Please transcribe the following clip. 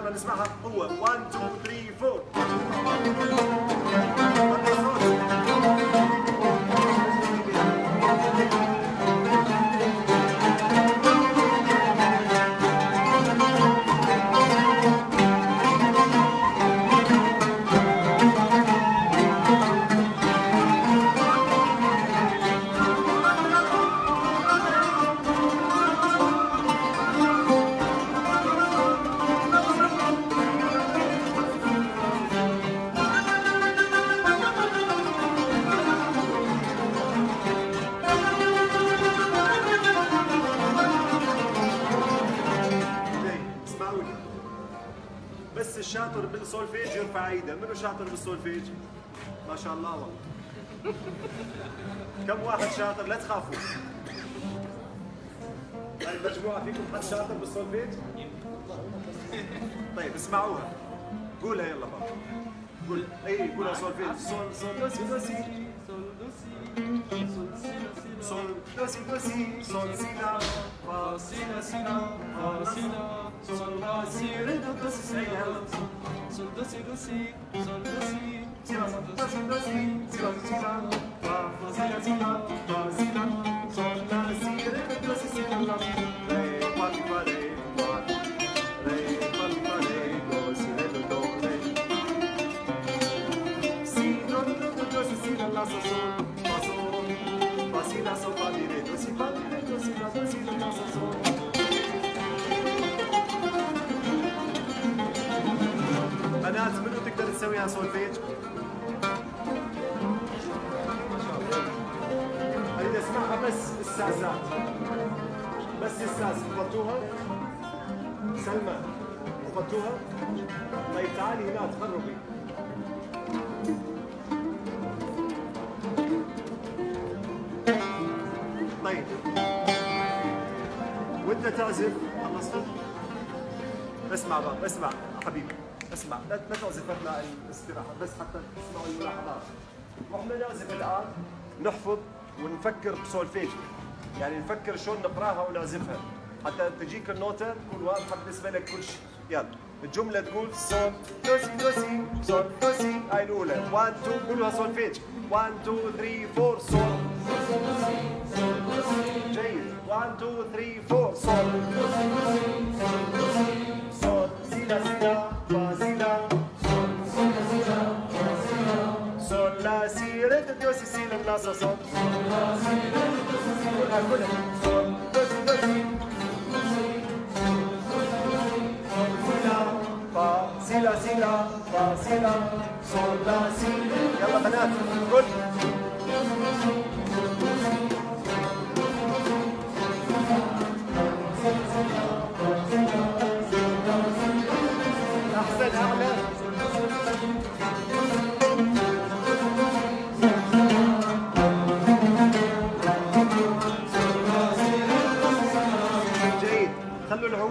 يلا نسمعها. بقوة 1 2 3 4 عيدة منو شاطر بالسولفيج؟ ما شاء الله والله. كم واحد شاطر؟ لا تخافوا. المجموعة فيكم حد شاطر بالسولفيج؟ طيب اسمعوها. قولها يلا بابا. قول. إي قولها سولفيج. سول سول دو سي دو سي سول دو سي دو سي سول سي لا فا سي لا سي لا فا سي لا سول لا سي ري دو دو سي سي لا Sol do si do si, sol do si, سي لا دو سي دو سي سي لا سي لا فا سي لا سي لا فا سي لا سول لا سي ري دو دو سي سي لا ري فا مي فا ري فا ري فا مي فا ري دو سي ري دو دو ري Si, do, do, do, do, do, si, si, la, la, so, sol, بنات منو تقدر تسويها سولفيج؟ أريد أسمعها بس الساسات بس الساس حفظتوها؟ سلمى حفظتوها؟ طيب تعالي هنا تقربي طيب وانت تعزف خلصت اسمع بقى اسمع حبيبي اسمع لا تعزف اثناء الاستراحة بس حتى تسمعوا الملاحظات. وإحنا نعزف الآن نحفظ ونفكر بسولفيج يعني نفكر شلون نقراها ونعزفها. حتى تجيك النوتة تكون واضحة بالنسبة لك كل شيء. يلا الجملة تقول سول دو سي دو سي سول دو سي هاي الأولى. 1 2 قولوها سولفيج 1 2 3 4 سول. جيد. 1 2 3 4 سول سول. لا سي ري دو دو سي سي لا لا سو سول كلها كلها سول دو سي دو سي فا سي لا سي لا فا سي لا سول لا سي يلا بنات كل